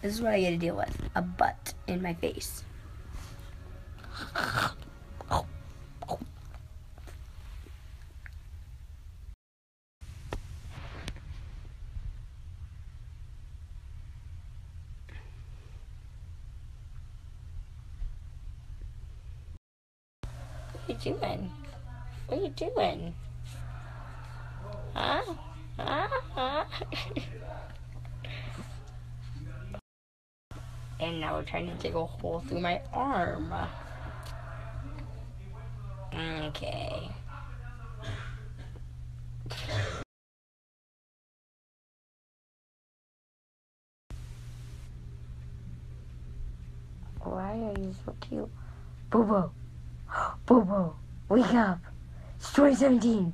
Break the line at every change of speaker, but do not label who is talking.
This is what I get to deal with. A butt in my face. What are you doing? What are you doing? Huh? Huh? Huh? and now we're trying to dig a hole through my arm. Okay. Why are you so cute? Boo boo. Wake up. It's 2017.